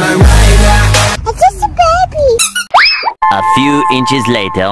A few inches later.